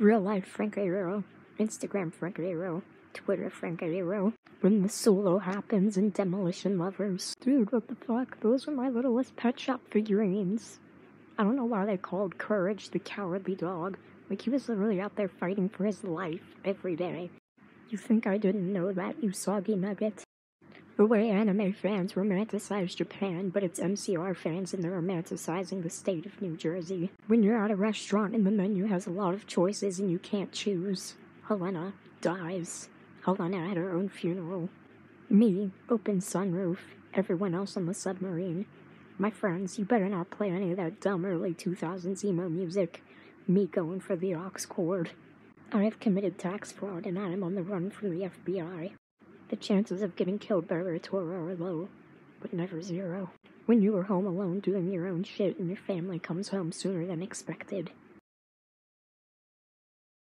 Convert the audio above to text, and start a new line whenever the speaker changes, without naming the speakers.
Real life Frank Iero, Instagram Frank Iero, Twitter Frank Iero. When the solo happens in Demolition Lovers. Dude, what the fuck? Those are my littlest pet shop figurines. I don't know why they called Courage the cowardly dog. Like he was literally out there fighting for his life every day. You think I didn't know that, you soggy nugget? The way anime fans romanticize Japan, but it's MCR fans and they're romanticizing the state of New Jersey. When you're at a restaurant and the menu has a lot of choices and you can't choose, Helena dies. Helena at her own funeral. Me, open sunroof, everyone else on the submarine. My friends, you better not play any of that dumb early 2000s emo music. Me going for the aux cord. I have committed tax fraud and I am on the run from the FBI. The chances of getting killed by Ray Toro are low, but never zero. When you are home alone doing your own shit and your family comes home sooner than expected,